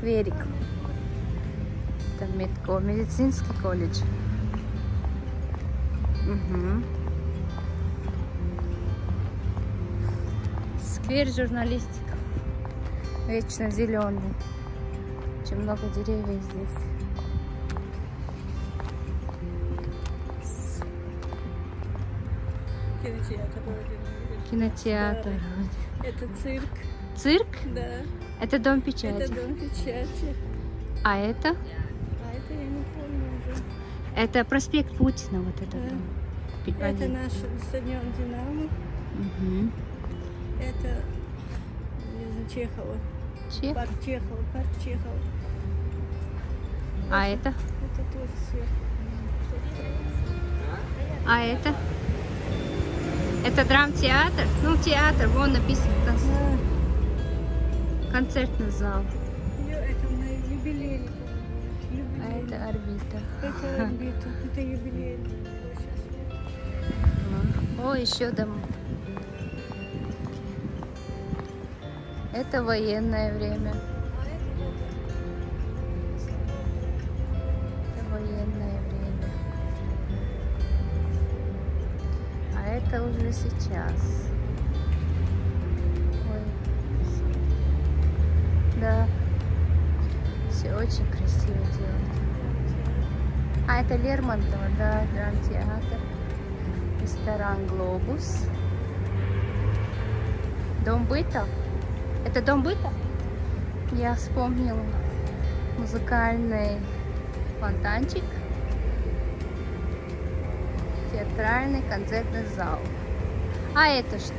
Скверику. Там медко, медицинский колледж. Угу. Сквер журналистика. Вечно зеленый. Очень много деревьев здесь. Кинотеатр вроде. Кинотеатр. Это цирк, Цирк? да. Это дом Это печати. дом печати. А это? А это я не помню уже. Это проспект Путина, вот этот Да. дом. Это наш стадион Динамо. Мгм. Это знаю, Чехова. Че? Парк Чехова. Парк Чехова. А это? Это тоже сверху. А это? Это драмтеатр? Ну, театр, вон написано кон- А, концертный зал. это на юбилей. А это орбита. Это орбита. Это юбилей. О, еще дом. Это военное время. Это уже сейчас. Ой. Да. Все очень красиво делают. А это Лермонтов, да, драмтеатр. Ресторан Глобус. Дом быта. Это дом быта? Я вспомнила музыкальный фонтанчик. Театральный концертный зал. А это что?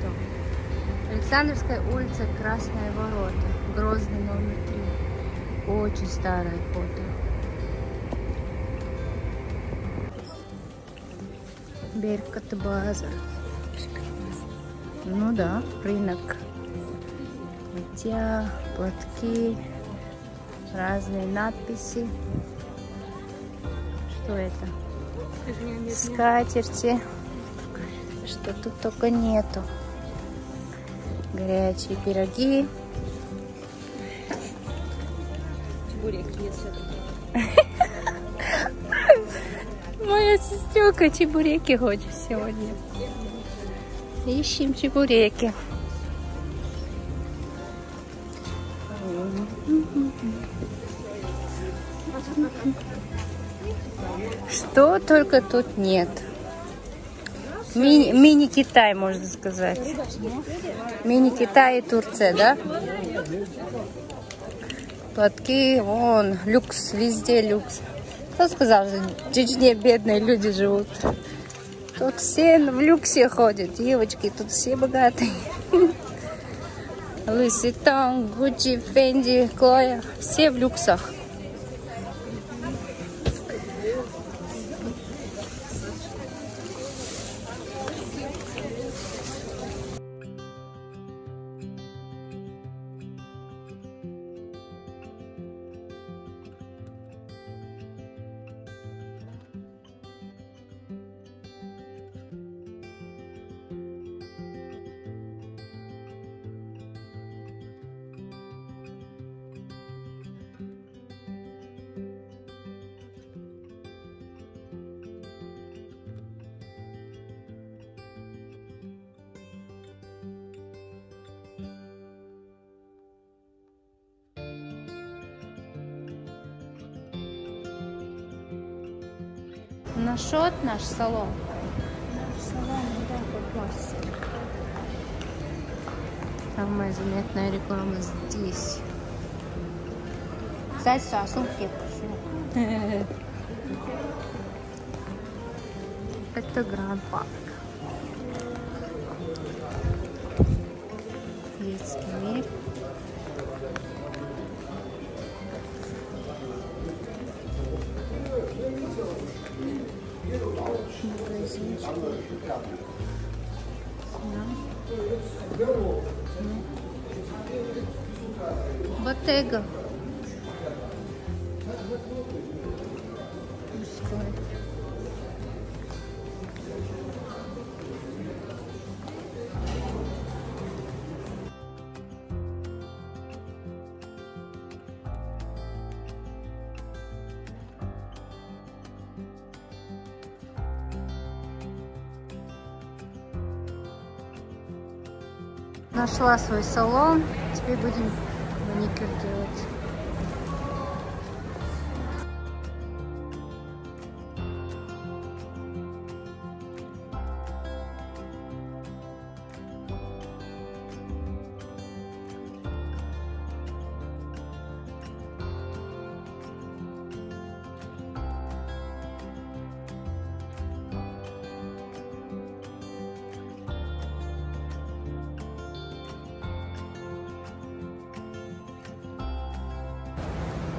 Александровская улица, Красные ворота. Грозный номер три. Очень старое фото. Беркут база. Ну да, рынок. Хотя платки, разные надписи. Что это? Скатерти. Что тут только нету. Горячие пироги. Моя сестренка чебуреки хочет сегодня. Ищем чебуреки. Что только тут нет. Мини- Мини-Китай, можно сказать. Мини-Китай и Турция, да? Платки, вон, люкс, везде люкс. Кто сказал, что в Чечне бедные люди живут? Тут все в люксе ходят, девочки, тут все богатые. Louis Vuitton, Gucci, Fendi, Chloé, все в люксах. Нашот наш салон. Салон, да, попасть. Самая заметная реклама здесь. Кстати, сосунки. Это Гранд Não. Não. Botega. Нашла свой салон. Теперь будем маникюр делать.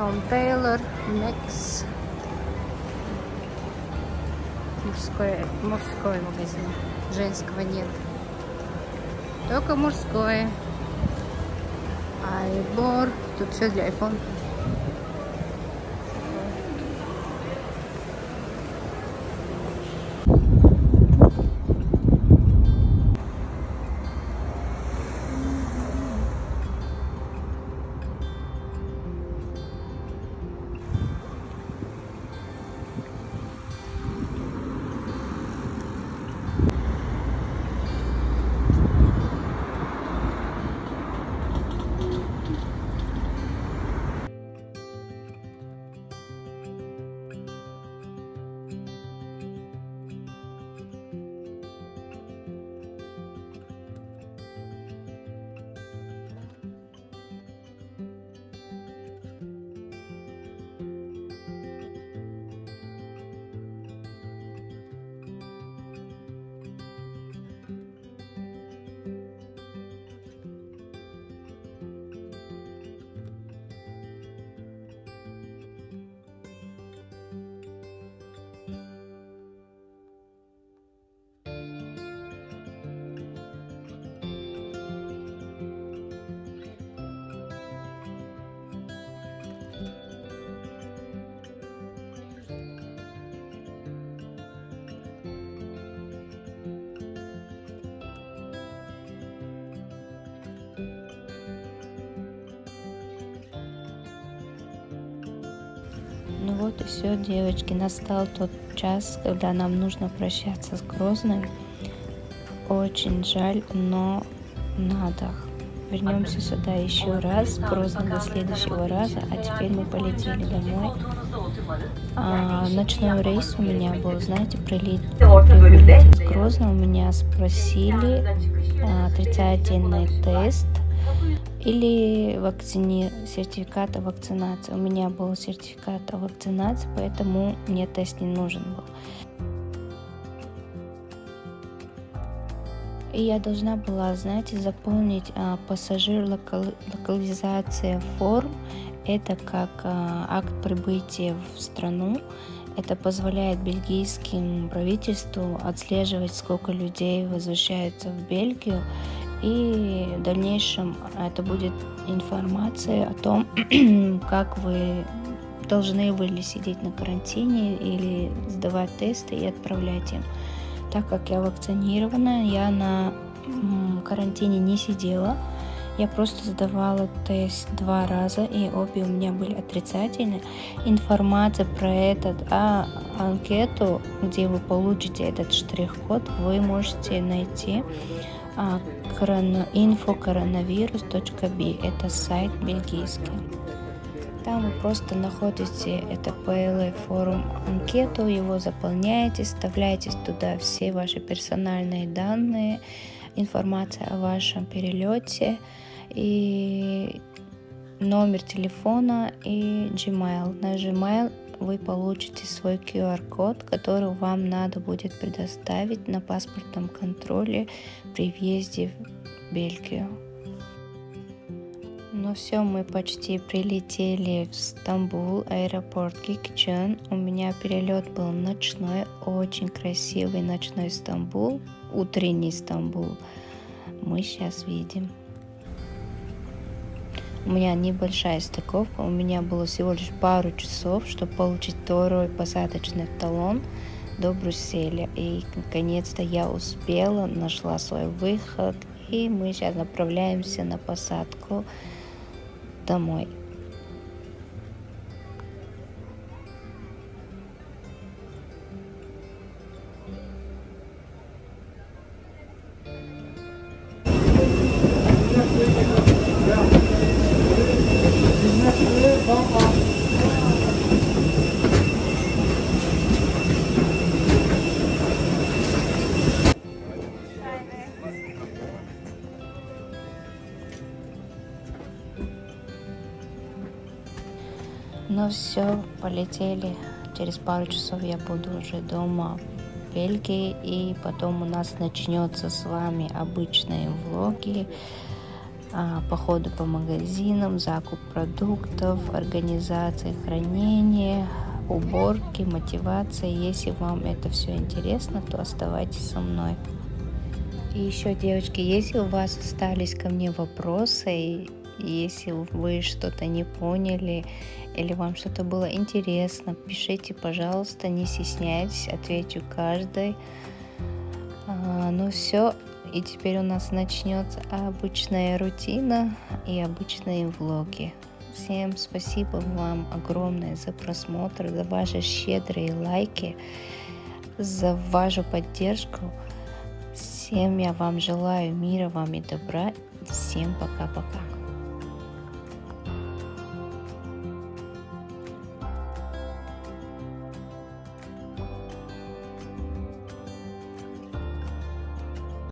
Том Тейлор, Мекс. Мужской, мужской магазин. Женского нет. Только мужской. Айбор. Тут все для iPhone. Ну вот и все, девочки. Настал тот час, когда нам нужно прощаться с Грозным. Очень жаль, но надо. Вернемся сюда еще раз, Грозно до следующего раза, а теперь мы полетели домой. А, ночной рейс у меня был, знаете, прилет, с Грозно. У меня спросили а, отрицательный тест или вакцини... сертификат о вакцинации. У меня был сертификат о вакцинации, поэтому мне тест не нужен был. И я должна была, знаете, заполнить а, пассажир локал... локализация форм. Это как а, акт прибытия в страну. Это позволяет бельгийскому правительству отслеживать, сколько людей возвращаются в Бельгию и в дальнейшем это будет информация о том, как вы должны были сидеть на карантине или сдавать тесты и отправлять им. Так как я вакцинирована, я на карантине не сидела. Я просто сдавала тест два раза, и обе у меня были отрицательные. Информация про этот а, анкету, где вы получите этот штрих-код, вы можете найти а, info.coronavirus.b. Это сайт бельгийский. Там вы просто находите это PLA форум анкету, его заполняете, вставляете туда все ваши персональные данные, информация о вашем перелете и номер телефона и Gmail. На Gmail вы получите свой QR-код, который вам надо будет предоставить на паспортном контроле при въезде в Бельгию. Ну все, мы почти прилетели в Стамбул, аэропорт Гикчен. У меня перелет был ночной, очень красивый ночной Стамбул, утренний Стамбул. Мы сейчас видим. У меня небольшая стыковка, у меня было всего лишь пару часов, чтобы получить второй посадочный талон до Брюсселя. И наконец-то я успела, нашла свой выход, и мы сейчас направляемся на посадку домой. Ну все, полетели. Через пару часов я буду уже дома в Бельгии. И потом у нас начнется с вами обычные влоги. А, походы по магазинам, закуп продуктов, организация хранения, уборки, мотивация. Если вам это все интересно, то оставайтесь со мной. И еще, девочки, если у вас остались ко мне вопросы, если вы что-то не поняли или вам что-то было интересно, пишите, пожалуйста, не стесняйтесь, отвечу каждой. А, ну все, и теперь у нас начнется обычная рутина и обычные влоги. Всем спасибо вам огромное за просмотр, за ваши щедрые лайки, за вашу поддержку. Всем я вам желаю мира вам и добра. Всем пока-пока.